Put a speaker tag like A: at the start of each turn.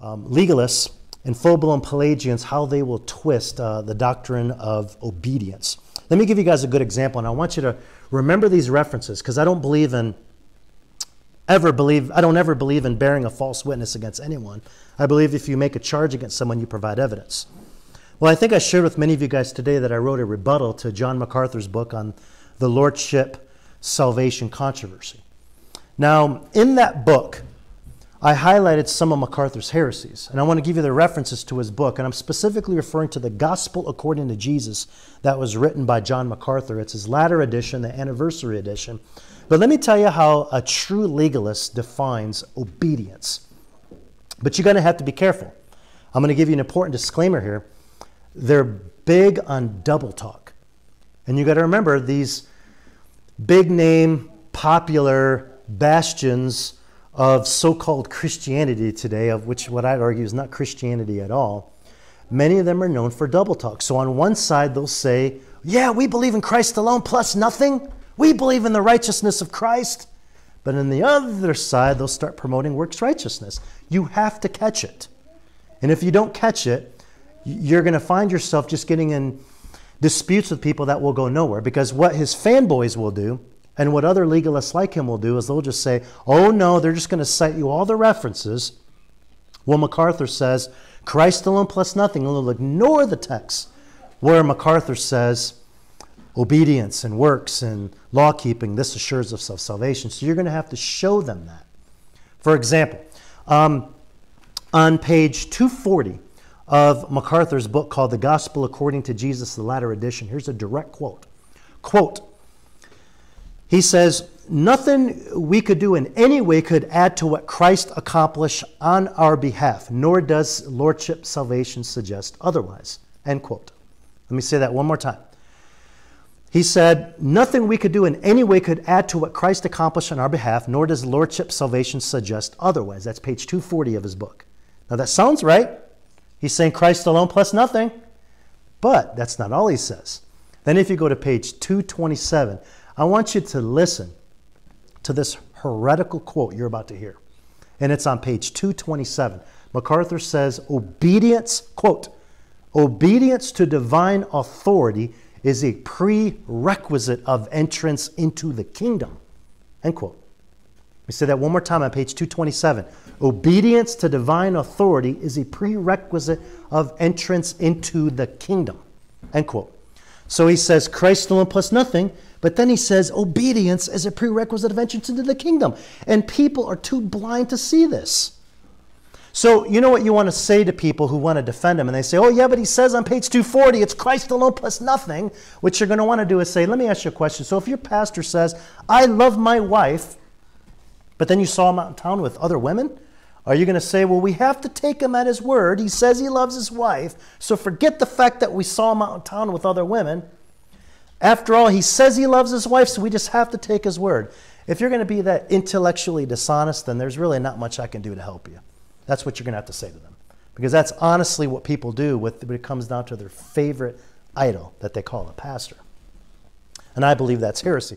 A: um, legalists and full blown Pelagians how they will twist uh, the doctrine of obedience. Let me give you guys a good example, and I want you to remember these references because I don't believe in ever believe I don't ever believe in bearing a false witness against anyone. I believe if you make a charge against someone, you provide evidence. Well, I think I shared with many of you guys today that I wrote a rebuttal to John MacArthur's book on the Lordship Salvation controversy. Now, in that book, I highlighted some of MacArthur's heresies, and I want to give you the references to his book, and I'm specifically referring to the Gospel According to Jesus that was written by John MacArthur. It's his latter edition, the anniversary edition. But let me tell you how a true legalist defines obedience. But you're going to have to be careful. I'm going to give you an important disclaimer here. They're big on double talk. And you got to remember these big name, popular bastions of so called Christianity today, of which what I'd argue is not Christianity at all, many of them are known for double talk. So on one side, they'll say, Yeah, we believe in Christ alone plus nothing. We believe in the righteousness of Christ. But on the other side, they'll start promoting works righteousness. You have to catch it. And if you don't catch it, you're going to find yourself just getting in disputes with people that will go nowhere. Because what his fanboys will do, and what other legalists like him will do, is they'll just say, oh no, they're just going to cite you all the references. Well, MacArthur says, Christ alone plus nothing. And they'll ignore the text where MacArthur says, obedience and works and law keeping, this assures us of salvation. So you're going to have to show them that. For example, um, on page 240 of MacArthur's book called The Gospel According to Jesus, the latter edition, here's a direct quote. Quote, he says, Nothing we could do in any way could add to what Christ accomplished on our behalf, nor does Lordship salvation suggest otherwise. End quote. Let me say that one more time. He said, Nothing we could do in any way could add to what Christ accomplished on our behalf, nor does Lordship salvation suggest otherwise. That's page 240 of his book. Now that sounds right. He's saying Christ alone plus nothing. But that's not all he says. Then if you go to page 227, I want you to listen to this heretical quote you're about to hear. And it's on page 227. MacArthur says, Obedience, quote, obedience to divine authority is a prerequisite of entrance into the kingdom. End quote. Let me say that one more time on page 227. Obedience to divine authority is a prerequisite of entrance into the kingdom. End quote. So he says Christ alone plus nothing, but then he says obedience is a prerequisite of entrance into the kingdom. And people are too blind to see this. So, you know what you want to say to people who want to defend him, and they say, oh, yeah, but he says on page 240 it's Christ alone plus nothing. What you're going to want to do is say, let me ask you a question. So, if your pastor says, I love my wife, but then you saw him out in town with other women, are you going to say, well, we have to take him at his word? He says he loves his wife, so forget the fact that we saw him out in town with other women. After all, he says he loves his wife, so we just have to take his word. If you're going to be that intellectually dishonest, then there's really not much I can do to help you. That's what you're going to have to say to them. Because that's honestly what people do with, when it comes down to their favorite idol that they call a pastor. And I believe that's heresy.